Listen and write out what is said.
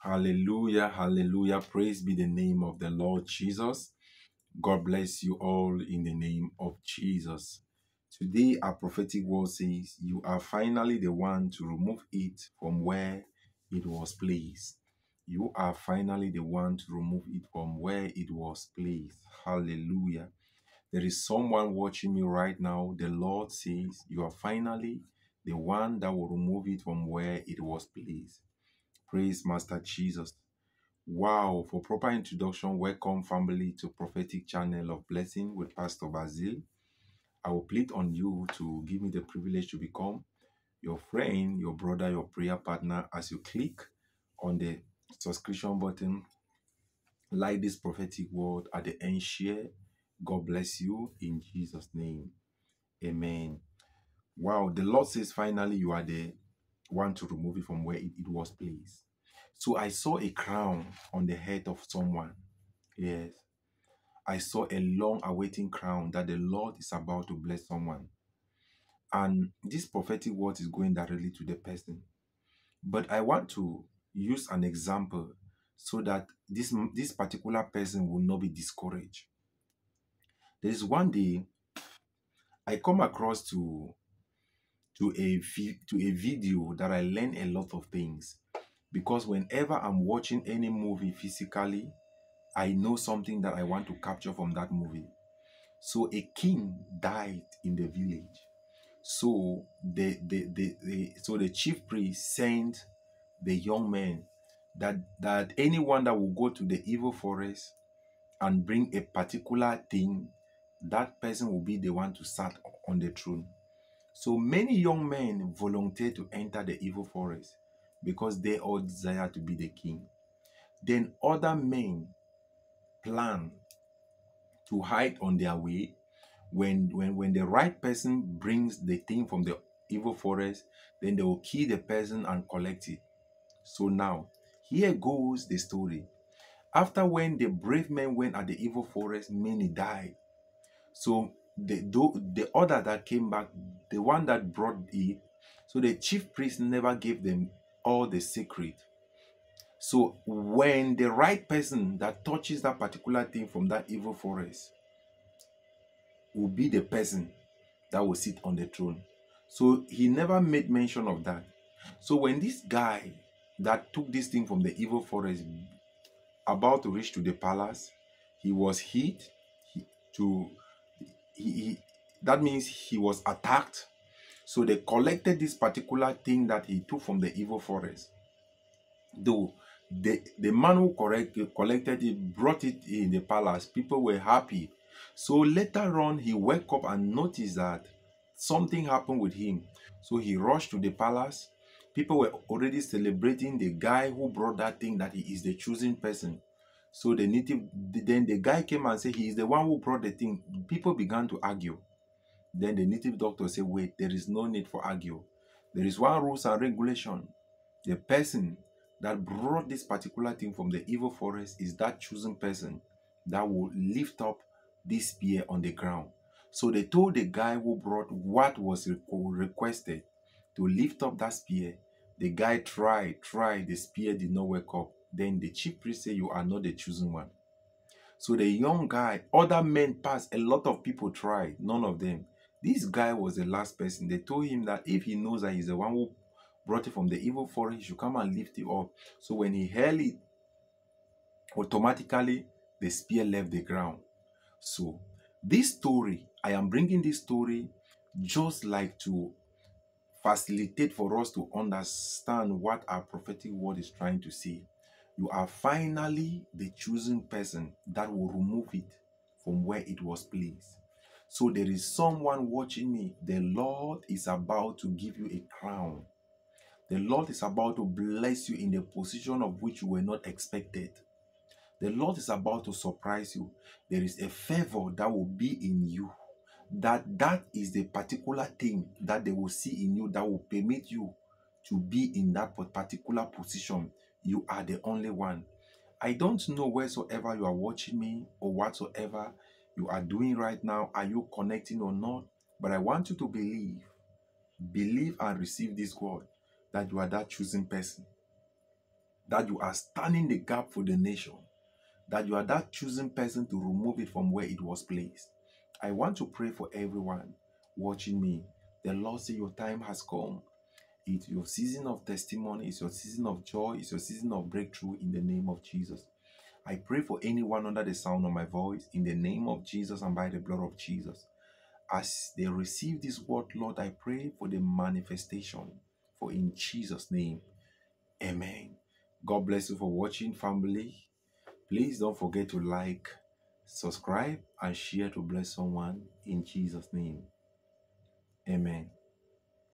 Hallelujah, hallelujah. Praise be the name of the Lord Jesus. God bless you all in the name of Jesus. Today, our prophetic word says, You are finally the one to remove it from where it was placed. You are finally the one to remove it from where it was placed. Hallelujah. There is someone watching me right now. The Lord says, You are finally the one that will remove it from where it was placed. Praise Master Jesus. Wow, for proper introduction, welcome family to Prophetic Channel of Blessing with Pastor Basil. I will plead on you to give me the privilege to become your friend, your brother, your prayer partner as you click on the subscription button, like this prophetic word at the end, share. God bless you in Jesus' name. Amen. Wow, the Lord says finally you are the one to remove it from where it, it was placed. So I saw a crown on the head of someone. Yes. I saw a long awaiting crown that the Lord is about to bless someone. And this prophetic word is going directly to the person. But I want to use an example so that this, this particular person will not be discouraged. There is one day I come across to to a to a video that I learn a lot of things because whenever I'm watching any movie physically, I know something that I want to capture from that movie. So a king died in the village. So the, the, the, the so the chief priest sent the young men that that anyone that will go to the evil forest and bring a particular thing, that person will be the one to sat on the throne. So many young men volunteered to enter the evil forest because they all desire to be the king. Then other men plan to hide on their way when when when the right person brings the thing from the evil forest then they will kill the person and collect it. So now here goes the story. After when the brave men went at the evil forest many died. So the the other that came back the one that brought it so the chief priest never gave them all the secret so when the right person that touches that particular thing from that evil forest will be the person that will sit on the throne. So he never made mention of that. So when this guy that took this thing from the evil forest about to reach to the palace, he was hit he, to he, he that means he was attacked. So they collected this particular thing that he took from the evil forest. Though the, the man who correct, collected it brought it in the palace, people were happy so later on, he woke up and noticed that something happened with him. So he rushed to the palace. People were already celebrating the guy who brought that thing that he is the chosen person. So the native, then the guy came and said he is the one who brought the thing. People began to argue. Then the native doctor said, wait, there is no need for argue. There is one rules and regulation. The person that brought this particular thing from the evil forest is that chosen person that will lift up this spear on the ground. So they told the guy who brought what was requested to lift up that spear. The guy tried, tried, the spear did not wake up. Then the chief priest said, You are not the chosen one. So the young guy, other men passed, a lot of people tried, none of them. This guy was the last person. They told him that if he knows that he's the one who brought it from the evil forest, he should come and lift it up. So when he held it, automatically the spear left the ground. So, this story, I am bringing this story just like to facilitate for us to understand what our prophetic word is trying to say. You are finally the chosen person that will remove it from where it was placed. So there is someone watching me. The Lord is about to give you a crown. The Lord is about to bless you in a position of which you were not expected. The Lord is about to surprise you. There is a favor that will be in you. That that is the particular thing that they will see in you that will permit you to be in that particular position. You are the only one. I don't know wheresoever you are watching me or whatsoever you are doing right now. Are you connecting or not? But I want you to believe. Believe and receive this word that you are that chosen person. that you are standing the gap for the nation, that you are that chosen person to remove it from where it was placed. I want to pray for everyone watching me. The Lord say your time has come. It's your season of testimony, it's your season of joy, it's your season of breakthrough in the name of Jesus. I pray for anyone under the sound of my voice in the name of Jesus and by the blood of Jesus. As they receive this word, Lord, I pray for the manifestation. For in Jesus' name, Amen. God bless you for watching, family. Please don't forget to like, subscribe, and share to bless someone in Jesus' name. Amen.